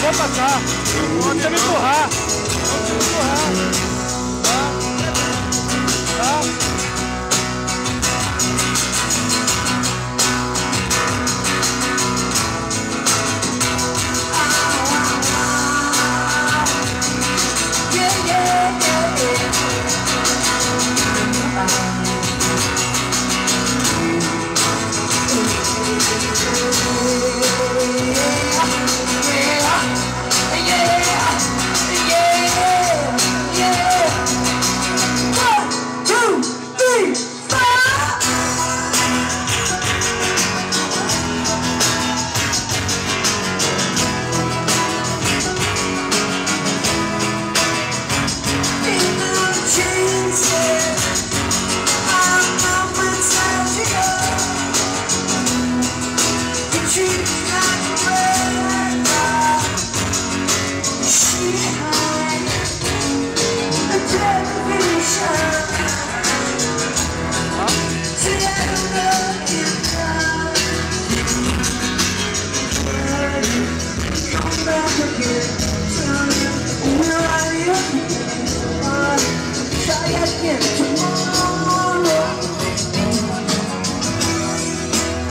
vou passar. Pode me empurrar. Pode me empurrar. Tell are you? Uh, try again.